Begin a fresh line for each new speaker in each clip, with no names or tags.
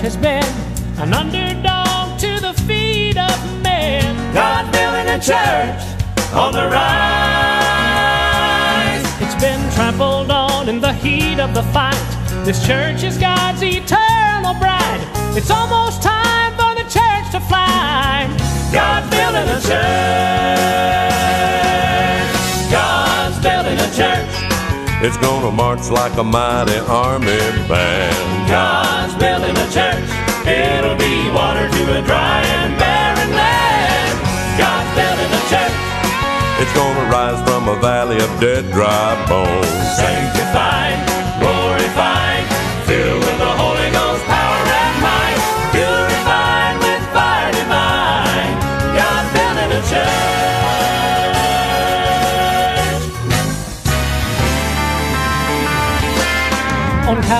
has been an underdog to the feet of men.
God's building a church on the rise.
It's been trampled on in the heat of the fight. This church is God's eternal bride. It's almost time for the church to fly.
God's building a church. God's building a church.
It's gonna march like a mighty army band.
God's building a church. It'll be water to a dry and barren land. God's building a church.
It's gonna rise from a valley of dead, dry bones.
Sanctified,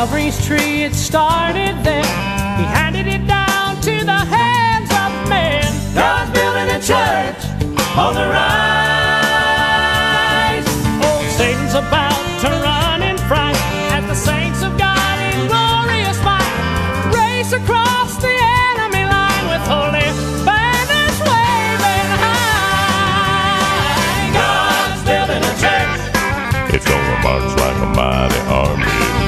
Calvary's tree, it started there. He handed it down to the hands of men.
God's building a church on the rise.
Old Satan's about to run in fright as the saints of God in glorious might race across the enemy line with holy banners waving high.
God's building a church.
It's gonna march like a mighty army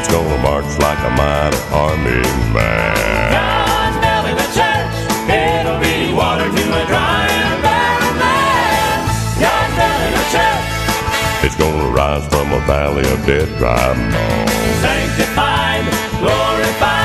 It's gonna march like a mighty army man.
God's building Belly the church, it'll be water to a dry and barren land. Down in the church,
it's gonna rise from a valley of dead dry bones. Sanctified, glorified.